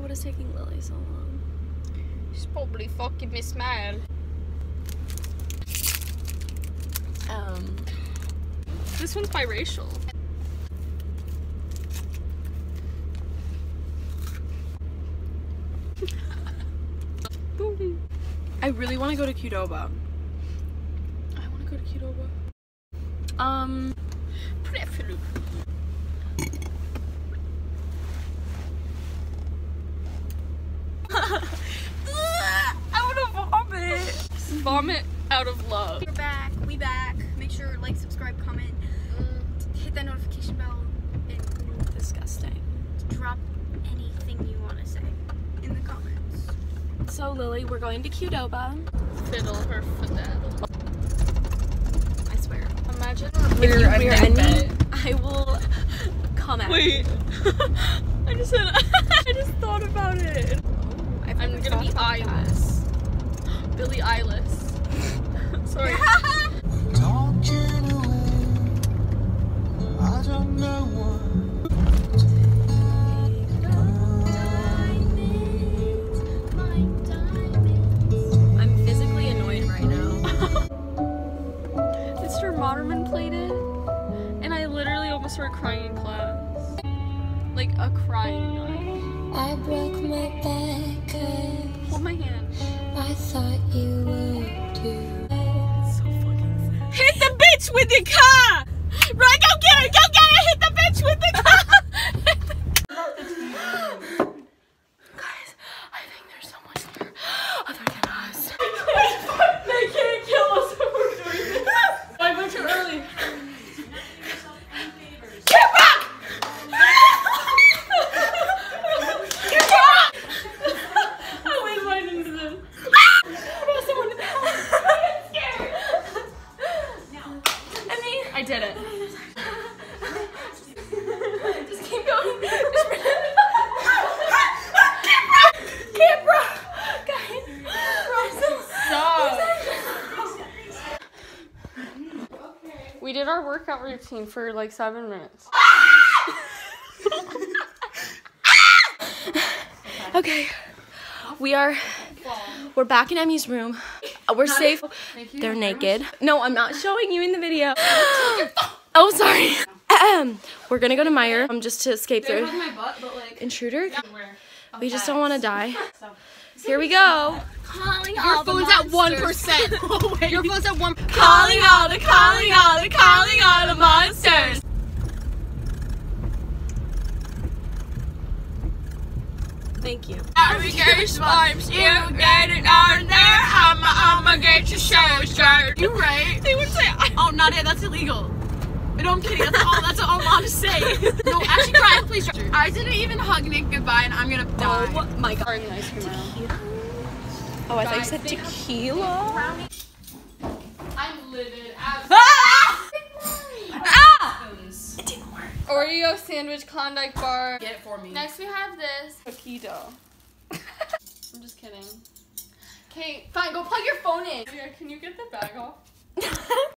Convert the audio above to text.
what is taking Lily so long? She's probably fucking Miss Mad. Um, This one's biracial. I really want to go to Qdoba. I want to go to Qdoba. Um. I want to vomit. Vomit out of love. We're back. We back. Make sure like, subscribe, comment, hit that notification bell, and Disgusting. drop anything you want to say in the comments. So Lily, we're going to Qdoba. Fiddle her fiddle. I swear. Imagine If we're you a wear any, bed. I will come at Wait. I just said I just thought about it. Literally almost started crying in class. Like a crying guy. I broke my back Hold my hand. I thought you would too. so fucking sad. Hit the bitch with the car! Right, go get her! Go get her! Hit the bitch with the car! Guys, I think there's someone here other than us. they can't kill us if we're doing this. I went too early. Get back! Get back! I went right into them. About someone. I'm scared. Emmy, I did it. just keep going. We did our workout routine for like seven minutes. Okay. We are we're back in Emmy's room. Uh, We're safe. They're naked. No, I'm not showing you in the video. oh, sorry. Ahem. We're gonna go to Meijer um, just to escape the my butt, but like intruder. where? We just don't want to die. Here we go. Calling Your phone's at one percent. Your phone's at one. Calling all the, calling all the, calling all the monsters. Thank you. Alligator arms, you get it on there. Not it. That's illegal. No, I'm kidding. That's all. That's all I'm allowed to say. No, actually, Brian, please. I didn't even hug Nick goodbye, and I'm gonna die. Oh my god. Sorry, ice cream aisle. Oh, I thought you said tequila. I'm livid. Ah! ah! It didn't work. Oreo sandwich Klondike bar. Get it for me. Next we have this cookie dough. I'm just kidding. Okay, fine. Go plug your phone in. Yeah, can you get the bag off?